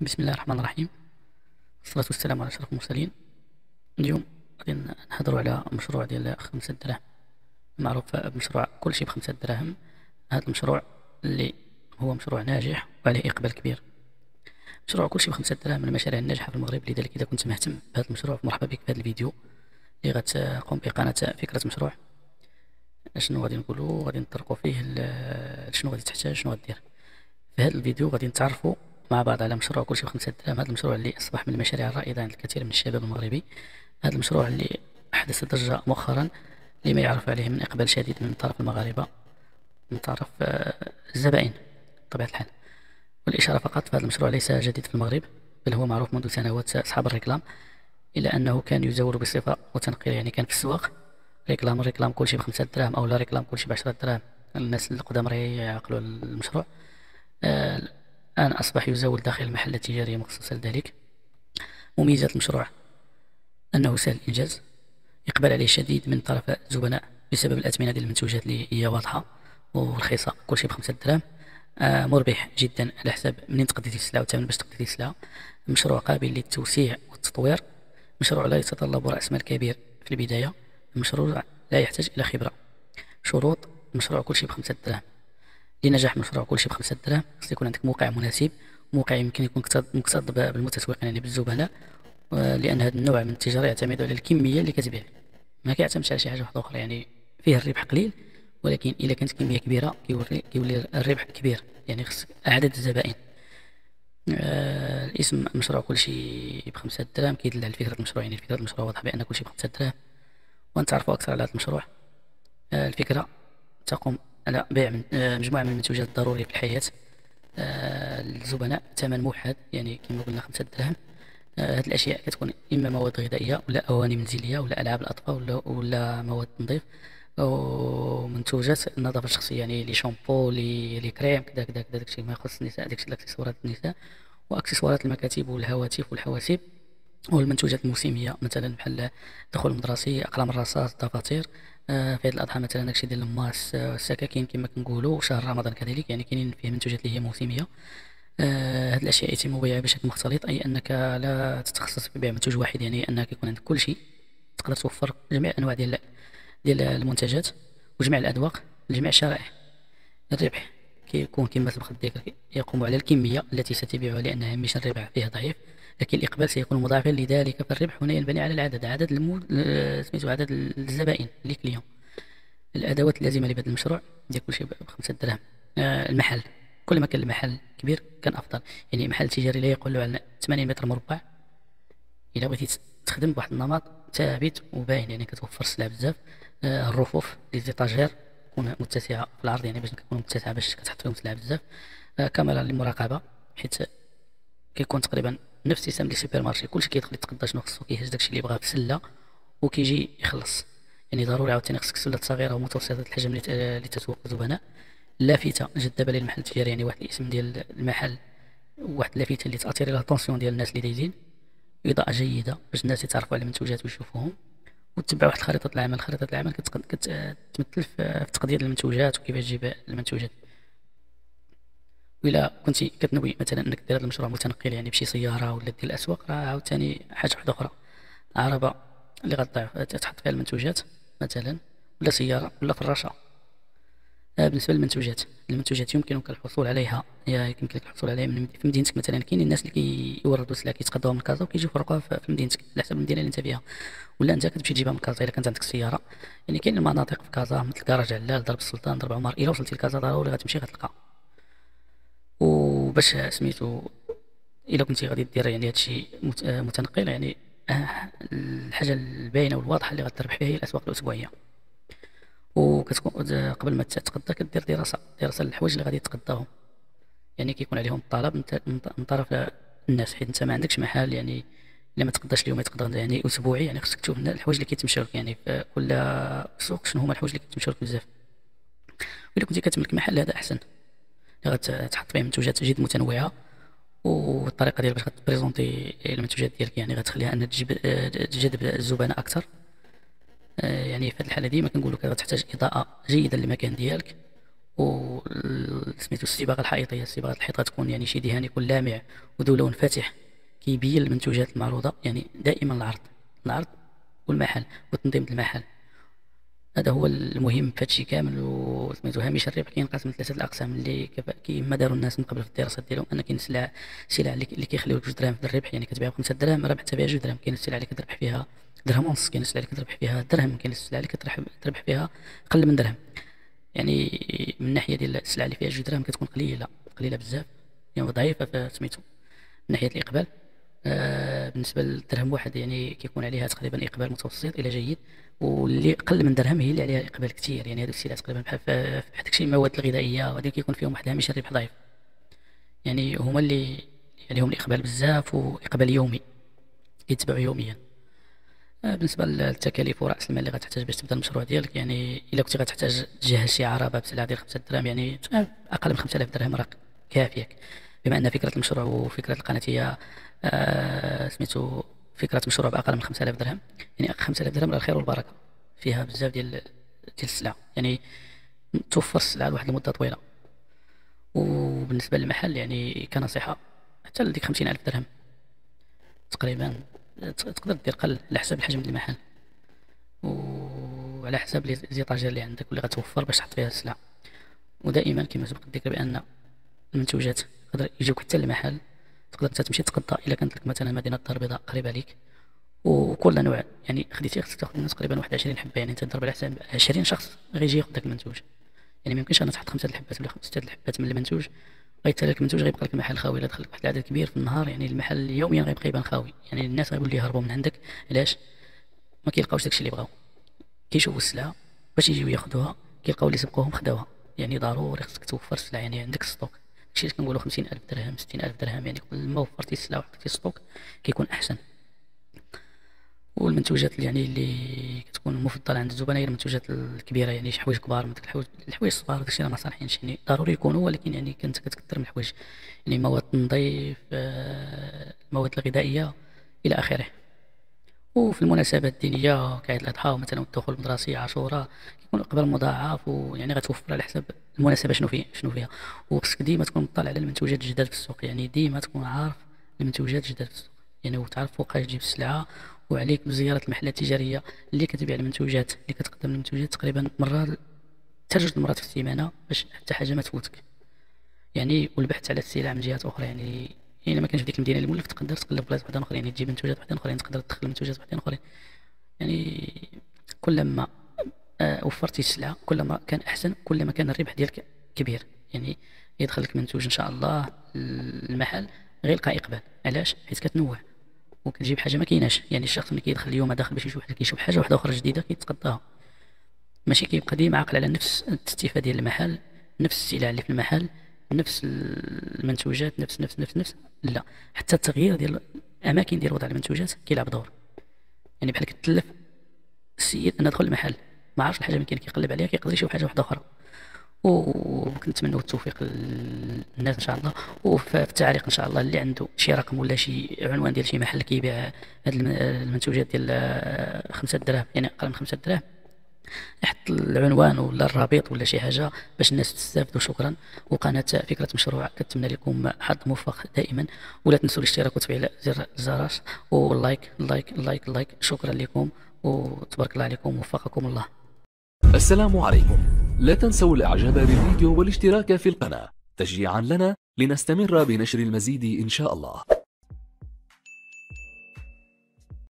بسم الله الرحمن الرحيم. والصلاة والسلام على أشرف المرسلين. اليوم غادي نهضروا على مشروع ديال خمسة دراهم. معروف بمشروع كل شيء بخمسة دراهم. هذا المشروع اللي هو مشروع ناجح وعليه إقبال كبير. مشروع كل شيء بخمسة دراهم من المشاريع الناجحة في المغرب لذلك إذا كنت مهتم بهذا المشروع مرحبا بك في هذا الفيديو اللي غتقوم به قناة فكرة مشروع شنو غادي نقولوا؟ غادي نطرقوا فيه شنو غادي تحتاج شنو غادير في هذا الفيديو غادي نتعرفوا مع بعض على مشروع كلشي بخمسة دراهم هذا المشروع اللي أصبح من المشاريع الرائدة عند الكثير من الشباب المغربي. هذا المشروع اللي أحدث ضجة مؤخرا لما يعرف عليه من إقبال شديد من طرف المغاربة من طرف آه، الزبائن بطبيعة الحال. والإشارة فقط فهذا المشروع ليس جديد في المغرب بل هو معروف منذ سنوات أصحاب الريكلام إلا أنه كان يزور بصفة متنقلة يعني كان في السواق. ريكلام ريكلام كلشي بخمسة دراهم أو لا ريكلام كلشي بعشرة دراهم الناس القدام راه يعقلوا المشروع. آه، الآن أصبح يزول داخل المحلة التجارية مخصوصة لذلك. مميزات المشروع. أنه سهل الإنجاز. إقبال عليه شديد من طرف الزبناء بسبب الأثمنة ديال المنتوجات اللي هي واضحة ورخيصة كل شيء بخمسة دراهم. آه مربح جدا على حساب منين تقضي السلعة والثمن باش تقضي السلعة مشروع قابل للتوسيع والتطوير. مشروع لا يتطلب رأس مال كبير في البداية. المشروع لا يحتاج إلى خبرة. شروط مشروع كل شيء بخمسة دراهم. لنجاح مشروع كل شيء بخمسة دراهم خص يكون عندك موقع مناسب موقع يمكن يكون مكتظ بالمتسوقين يعني بالزبناء لأن هذا النوع من التجارة يعتمد على الكمية اللي كتبيع. ما كيعتمدش على شي حاجة واحدة أخرى يعني فيه الربح قليل ولكن إلا كانت كمية كبيرة كيولي كيولي الربح كبير. يعني خص عدد الزبائن. آه الاسم مشروع كل شيء بخمسة دراهم كيدل على فكرة المشروع يعني فكرة المشروع واضحة بأن كل شيء بخمسة دراهم ونتعرفوا أكثر على هذا المشروع. آه الفكرة تقوم على بيع آه مجموعة من المنتوجات الضرورية في الحياة. آه للزبناء ثمن موحد يعني كما قلنا خمسة دراهم هاد الأشياء كتكون إما مواد غذائية ولا أواني منزلية ولا ألعاب الأطفال ولا ولا مواد تنظيف. ومنتوجات النظافة الشخصية يعني لي شامبو لي لي كريم كذا كذا كذا داكشي ما يخص النساء داكشي الأكسسوارات النساء. وأكسسوارات المكاتب والهواتف والحواسيب. والمنتوجات الموسمية مثلا بحال الدخول المدرسي أقلام الرصاص الدفاتر آه في هاد الأضحى مثلا داكشي ديال الماس السكاكين كما كنقولوا وشهر رمضان كذلك يعني كاينين فيه منتوجات اللي هي موسمية. آه هاد الأشياء يتم بيعها بشكل مختلط أي أنك لا تتخصص في بيع منتوج واحد يعني أنك يكون عندك كل شيء تقدر توفر جميع أنواع ديال ديال المنتجات وجميع الأذواق لجميع الشرائح. الربح كيكون كما سبق الذكر يقوم على الكمية التي ستبيعها لأن هامش الربح فيها ضعيف. لكن الإقبال سيكون مضاعفا لذلك فالربح هنا ينبني على العدد عدد المو... سميتو عدد الزبائن لي كليون الأدوات اللازمة لبدء المشروع ديال كل شيء بخمسة دراهم آه المحل. كل ما كان المحل كبير كان أفضل. يعني محل تجاري لا يقل على 80 متر مربع. الا بغيتي تخدم بواحد النمط ثابت وباين يعني كتوفر السلع بزاف. آه الرفوف les étagères تكون متسعة في العرض يعني باش تكون متسعة باش كتحط فيهم السلع بزاف. آه كاميرا للمراقبة حيت كيكون تقريبا نفس système les supermarchés كلشي كيدخل يتقضى شنو خصو كيهز داكشي اللي بغاه في سله وكيجي يخلص. يعني ضروري عاوتاني خصك سلات صغيره ومتوسطه الحجم لتسوق الزبناء لافته جذابه للمحل التجاري يعني واحد الاسم ديال المحل واحد اللافته اللي تاثير على ال attention ديال الناس اللي دايزين. إضاءة جيدة باش الناس يتعرفوا على المنتوجات ويشوفوهم. وتتبع واحد خريطة العمل خريطة العمل كتمثل في تقدير المنتوجات وكيفاش تجيب المنتوجات. وإلا كنتي كتنوي مثلا إنك دير هذا المشروع متنقل يعني بشي سيارة ولا دير الأسواق راه عاوتاني حاجة واحدة أخرى. عربة اللي غتضيع تحط فيها المنتوجات مثلا ولا سيارة ولا فراشة. آه، بالنسبة للمنتوجات المنتوجات يمكنك الحصول عليها. يمكنك الحصول عليها من في مدينتك مثلا. كاين الناس اللي كيوردوا سلعه كيتقداو من كازا وكيجيو يفرقوها في مدينتك على حسب المدينة اللي انت فيها. ولا انت كتمشي تجيبها من كازا إلا كانت عندك السياره يعني كاين المناطق في كازا مثل كراج علال درب السلطان درب عمر. إلا وصلتي لكازا ضروري غتمشي غتلقى وباش سميتو إلا كنتي غادي دير يعني هادشي متنقل يعني آه، الحاجة الباينة والواضحة اللي غتربح فيها هي الأسواق الأسبوعية. وكتكون قبل ما تتقضى كدير دراسة دراسة للحوايج اللي غادي تقضاهم يعني كيكون عليهم الطلب من طرف الناس حيت انت ما عندكش محل يعني إلا ما تقداش اليوم يتقضى يعني أسبوعي يعني خصك تشوف الحوايج اللي كيتمشاو لك يعني في كل سوق شنو هما الحوايج اللي كيتمشاو لك بزاف إلا كنتي كتملك محل هذا أحسن. غتحط فيه منتوجات جد متنوعة والطريقة ديال باش غتبريزونتي المنتوجات ديالك يعني غتخليها ان تجيب تجذب الزبناء أكثر. آه، يعني في هذه الحالة ديما كنقول لك غتحتاج إضاءة جيدة للمكان ديالك و سميتو الصباغه الحائطيه الصباغه الحيط غتكون يعني شي دهان يكون لامع وذو لون فاتح كيبين المنتوجات المعروضة يعني دائما العرض العرض والمحل وتنظيم المحل. هذا هو المهم في هادشي كامل وسميتو هامش الربح كينقسم لثلاثه الأقسام اللي كيما داروا الناس من قبل في الدراسات ديالهم ان كاين السلع السلع اللي كيخليوك جوج دراهم في الربح يعني كتبيع بخمسة دراهم راه حتى بيع جوج دراهم كاين السلع اللي كتربح فيها درهم ونص كاين السلع اللي كتربح فيها درهم كاين السلع اللي كتربح فيها أقل من درهم يعني من الناحيه ديال السلع اللي فيها جوج دراهم كتكون قليلة قليلة بزاف يعني ضعيفة سميتو من ناحية الإقبال بالنسبة للدرهم واحد يعني كيكون عليها تقريبا إقبال متوسط إلى جيد واللي أقل من درهم هي اللي عليها إقبال كثير يعني هذو السلع تقريبا بحال بحال داكشي المواد الغذائية وهذه كيكون فيهم واحد هامش الربح ضعيف. يعني هما اللي عليهم الإقبال بزاف وإقبال يومي يتبعوا يوميا. آه، بالنسبة للتكاليف ورأس المال اللي غتحتاج باش تبدا المشروع ديالك يعني إلا كنتي غتحتاج تجهز شي عربة بسلعة ديال 5 دراهم يعني أقل من 5000 درهم راه كافيك بما أن فكرة المشروع وفكرة القناه هي آه سميتو فكرة مشروع بأقل من 5000 درهم. يعني 5000 درهم الخير والبركة. فيها بزاف ديال ديال السلع يعني توفر السلعة لواحد المدة طويلة. وبالنسبة للمحل يعني كنصيحة حتى لديك 50000 درهم. تقريبا تقدر دير قل على حسب الحجم ديال المحل. وعلى حسب لي زيطاجير اللي عندك واللي غتوفر باش تحط فيها السلع ودائما كما سبق الذكر بأن المنتوجات يقدر يجيوك حتى المحل تقدر تمشي تقضى إلا كانت لك مثلا مدينة الدار البيضاء قريبة ليك. وكل نوع يعني خديتي خصك تأخذ منه تقريبا واحد 20 حبة يعني تضرب على حساب 20 شخص غيجي ياخذ داك المنتوج يعني ما يمكنش أنا تحط خمسة الحبات ولا خمسة الحبات من المنتوج غيتسالك المنتوج غيبقى لك المحل خاوي الا دخل لك واحد العدد كبير في النهار يعني المحل يوميا غيبقى يبان خاوي. يعني الناس غيولي يهربوا من عندك. علاش؟ ما كيلقاوش داكشي اللي بغاو. كيشوفوا السلعة باش يجيو ياخذوها كيلقاو اللي سبقوهم خداوها. يعني ضروري خصك توفر السلعه يعني عندك stock. اللي كنقولوا خمسين ألف درهم ستين ألف درهم يعني كل ما وفرتي السلعة وحطيتي stock كيكون أحسن. والمنتوجات يعني اللي كتكون مفضلة عند الزبناء هي المنتوجات الكبيرة يعني شي حوايج كبار مثل الحوايج الحوايج الصغار داكشي راه ما صالحينش يعني ضروري يكونوا ولكن يعني كنت كتكثر من الحوايج. يعني مواد التنظيف آه، المواد الغذائية إلى آخره. وفي المناسبات الدينيه كعيد الأضحى مثلا الدخول المدرسي عاشوراء كيكون اقبال مضاعف ويعني غتوفر على حسب المناسبة شنو فيه شنو فيها. وخصك ديما تكون مطلع على المنتوجات الجداد في السوق يعني ديما تكون عارف المنتوجات الجداد في السوق يعني وتعرف فوقاش تجيب السلعه وعليك بزيارة المحلات التجارية اللي كتبيع المنتوجات اللي كتقدم المنتوجات تقريبا مره حتى جوج مرات في السيمانة باش حتى حاجة ما تفوتك. يعني والبحث على السلع من جهات أخرى يعني يعني ما كانش في ديك المدينة اللي مولف تقدر تقلب بلايص وحدين أخرين يعني تجيب منتوجات وحدين أخرين تقدر تدخل منتوجات وحدين أخرين. يعني كلما آه وفرتي السلعه كلما كان أحسن كلما كان الربح ديالك كبير. يعني يدخل لك منتوج إن شاء الله المحل غير يلقى إقبال. علاش؟ حيت كتنوع. وكتجيب حاجة ما كايناش. يعني الشخص ملي كيدخل اليوم داخل باش يشوف كيشوف حاجة واحدة أخرى جديدة كيتقضاها ماشي كيبقى ديما عاقل على نفس الاستفاده ديال المحل نفس السلع اللي في المحل. نفس المنتوجات نفس نفس نفس نفس. لا حتى التغيير ديال الأماكن ديال وضع المنتوجات كيلعب دور. يعني بحال كتلف السيد أنا دخل المحل ما عرفش الحاجة اللي كاين كيقلب عليها كيقدر يشوف حاجة واحدة أخرى. وكنتمنوا التوفيق للناس إن شاء الله. وفي التعليق إن شاء الله اللي عنده شي رقم ولا شي عنوان ديال شي محل كيبيع هاد المنتوجات ديال خمسة دراهم يعني أقل من خمسة دراهم. يحط العنوان ولا الرابط ولا شي حاجة باش الناس تستافدوا. شكرا. وقناة فكرة مشروع كتمنى لكم حظ موفق دائما. ولا تنسوا الاشتراك وتفعيل زر الجرس وال like like like like. شكرا لكم وتبارك الله عليكم. وفقكم الله. السلام عليكم. لا تنسوا الإعجاب بالفيديو والاشتراك في القناة. تشجيعا لنا لنستمر بنشر المزيد إن شاء الله.